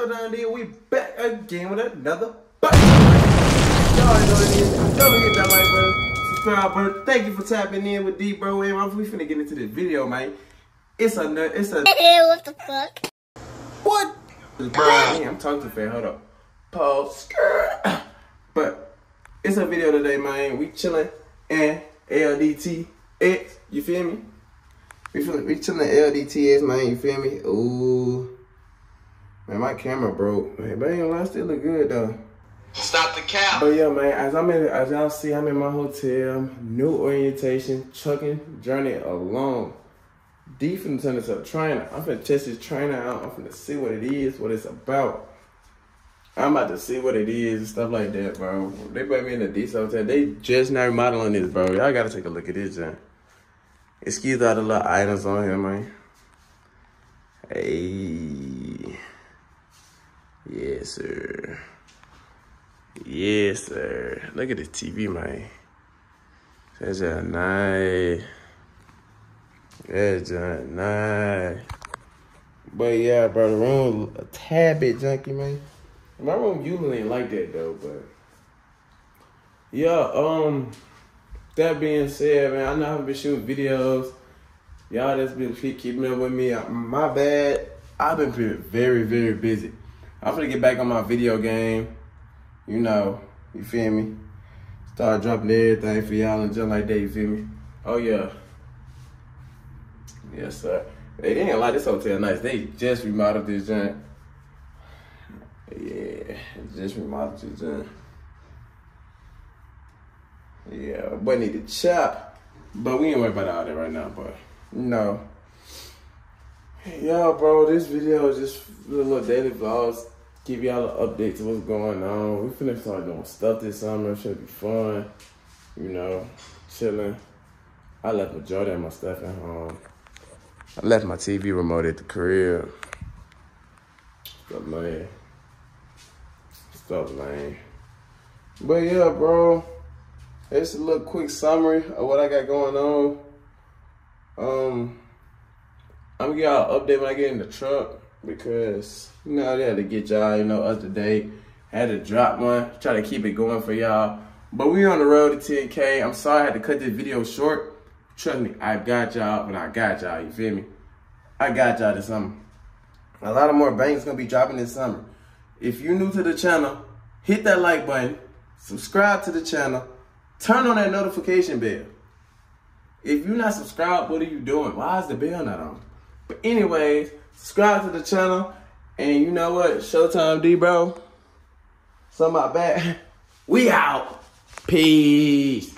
Deal. We back again with another button. Y'all already know what it is. Don't forget that like button, subscribe button. Thank you for tapping in with D Bro. And we finna get into this video, man. It's a. It's a what the fuck? what? Brian, I'm talking too fast. Hold up. Pause. But it's a video today, man. We chilling and LDTX. You feel me? We feel we chilling LDTX, man. You feel me? Ooh. Man, my camera broke. Man, but ain't gonna still look good though. Stop the cap. But yeah, man, as I'm in, as y'all see, I'm in my hotel, new orientation, chucking journey along. D finna turn this up trainer. I'm finna test this trainer out. I'm finna see what it is, what it's about. I'm about to see what it is and stuff like that, bro. They put me in a decent hotel. They just now remodeling this, bro. Y'all gotta take a look at this, John. Excuse all the little items on here, man. Hey. Yes, sir. Yes, sir. Look at the TV, man. That's a nice. That's a nice. But yeah, bro, the room a tad bit junky, man. My room usually ain't like that though, but yeah. Um, that being said, man, I know I've been shooting videos. Y'all that's been keep keeping up with me. My bad. I've been very, very busy. I'm gonna get back on my video game. You know, you feel me? Start dropping everything for y'all and just like that, you feel me? Oh yeah. Yes, sir. They ain't like this hotel nice. They just remodeled this joint. Yeah, just remodeled this joint. Yeah, but need to chop. But we ain't worry about all that right now, but no. Yeah, bro, this video is just little daily vlogs. Give y'all an update to what's going on. We finna start doing stuff this summer. Should be fun. You know, chilling. I left majority of my stuff at home. I left my TV remote at the crib. Stuff man. Stuff man. But yeah, bro. It's a little quick summary of what I got going on. Um, I'm gonna get y'all an update when I get in the truck because you know I had to get y'all, you know, up to date. Had to drop one, try to keep it going for y'all. But we on the road to 10K. I'm sorry I had to cut this video short. Trust me, I got y'all, but I got y'all, you feel me? I got y'all this summer. A lot of more bangs gonna be dropping this summer. If you're new to the channel, hit that like button, subscribe to the channel, turn on that notification bell. If you're not subscribed, what are you doing? Why is the bell not on? But anyways, subscribe to the channel. And you know what? Showtime D, bro. Some my back. We out. Peace.